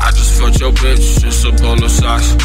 I just fucked your bitch in some polo socks.